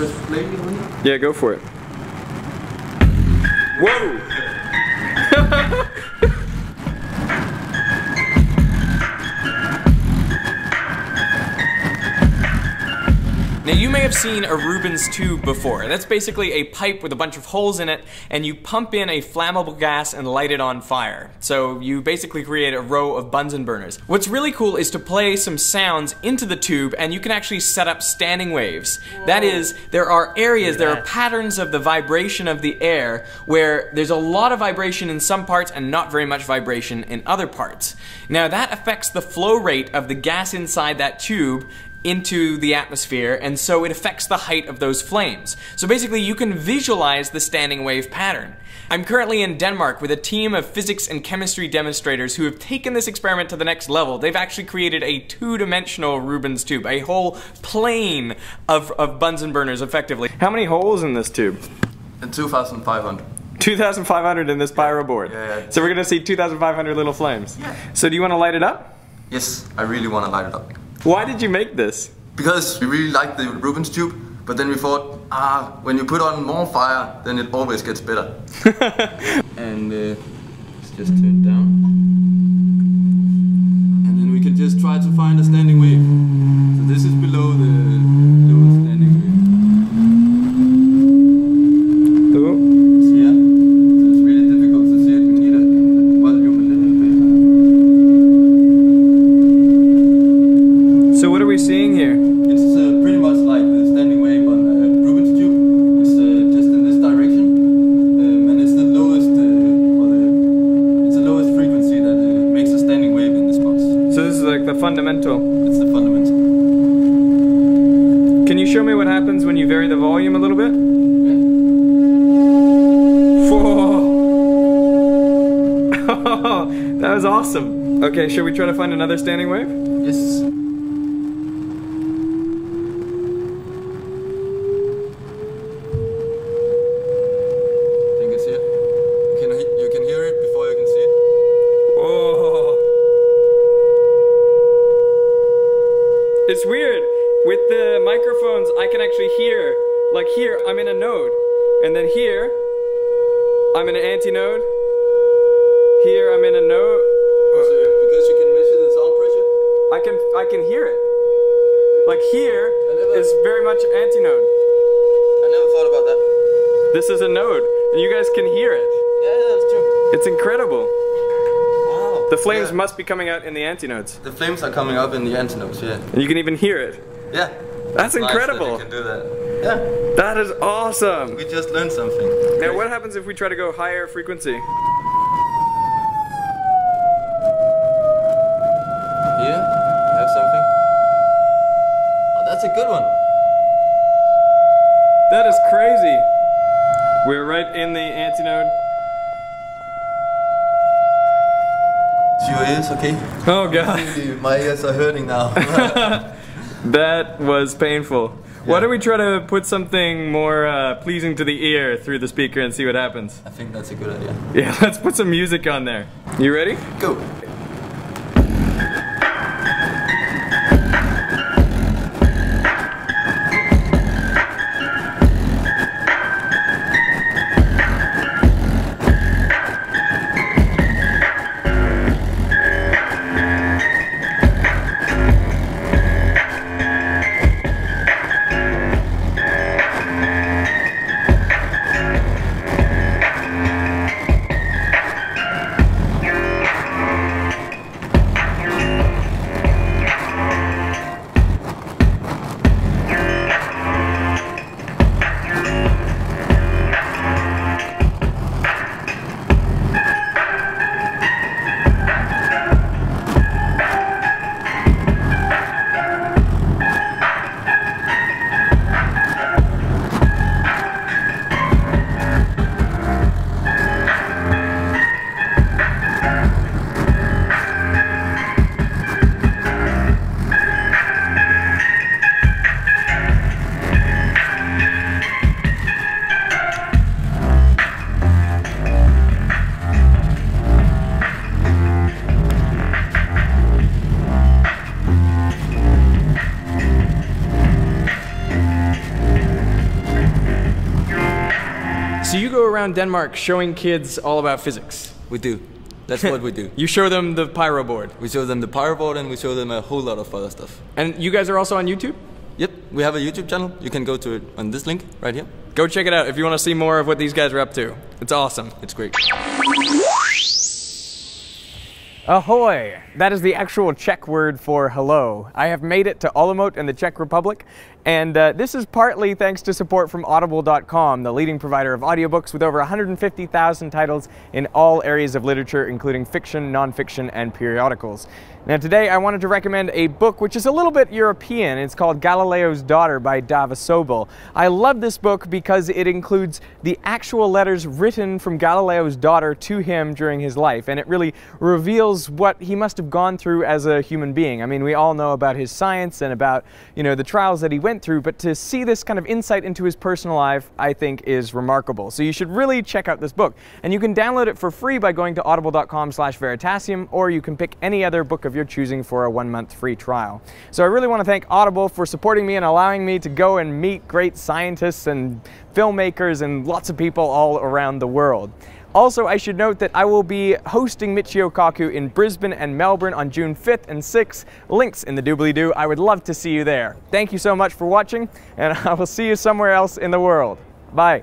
press play? Yeah, go for it. Whoa! Now you may have seen a Rubens tube before. That's basically a pipe with a bunch of holes in it and you pump in a flammable gas and light it on fire. So you basically create a row of Bunsen burners. What's really cool is to play some sounds into the tube and you can actually set up standing waves. That is, there are areas, there are patterns of the vibration of the air where there's a lot of vibration in some parts and not very much vibration in other parts. Now that affects the flow rate of the gas inside that tube into the atmosphere, and so it affects the height of those flames. So basically, you can visualize the standing wave pattern. I'm currently in Denmark with a team of physics and chemistry demonstrators who have taken this experiment to the next level. They've actually created a two-dimensional Rubens tube, a whole plane of, of Bunsen burners, effectively. How many holes in this tube? And 2,500. 2,500 in this pyro board. Yeah, yeah. So we're gonna see 2,500 little flames. Yeah. So do you want to light it up? Yes, I really want to light it up. Why did you make this? Because we really like the Rubens tube, but then we thought, ah, when you put on more fire, then it always gets better. and uh, let's just turn it down. Fundamental. It's the fundamental. Can you show me what happens when you vary the volume a little bit? Whoa. that was awesome. Okay, should we try to find another standing wave? Yes. It's weird. With the microphones, I can actually hear. Like here, I'm in a node. And then here, I'm in an antinode. Here, I'm in a node. So, because you can measure the sound pressure. I can I can hear it. Like here is very much antinode. I never thought about that. This is a node, and you guys can hear it. Yeah, that's true. It's incredible. The flames Yeah. must be coming out in the antinodes. The flames are coming up in the antinodes, yeah. And you can even hear it. Yeah. That's Nice that incredible. you can do that. Yeah. That is awesome. We just learned something. Now, what happens if we try to go higher frequency? Here, have something. Oh, that's a good one. That is crazy. We're right in the antinode. Your ears, okay? Oh god. My ears are hurting now. That was painful. Why don't we try to put something more uh, pleasing to the ear through the speaker and see what happens? I think that's a good idea. Yeah, let's put some music on there. You ready? Go. Around Denmark showing kids all about physics. We do. That's what we do. You show them the pyro board. We show them the pyro board and we show them a whole lot of other stuff. And you guys are also on YouTube? Yep, we have a YouTube channel. You can go to it on this link right here. Go check it out if you want to see more of what these guys are up to. It's awesome. It's great. Ahoy! That is the actual Czech word for hello. I have made it to Olomouc in the Czech Republic, and uh, this is partly thanks to support from Audible.com, the leading provider of audiobooks with over 150,000 titles in all areas of literature, including fiction, nonfiction, and periodicals. Now, today I wanted to recommend a book which is a little bit European. It's called Galileo's Daughter by Dava Sobel. I love this book because it includes the actual letters written from Galileo's daughter to him during his life, and it really reveals what he must have gone through as a human being. I mean, we all know about his science and about, you know, the trials that he went through, but to see this kind of insight into his personal life, I think is remarkable. So you should really check out this book. And you can download it for free by going to audible.com slash veritasium, or you can pick any other book of your choosing for a one month free trial. So I really want to thank Audible for supporting me and allowing me to go and meet great scientists and filmmakers and lots of people all around the world. Also, I should note that I will be hosting Michio Kaku in Brisbane and Melbourne on June 5th and 6th. Links in the doobly-doo. I would love to see you there. Thank you so much for watching, and I will see you somewhere else in the world. Bye.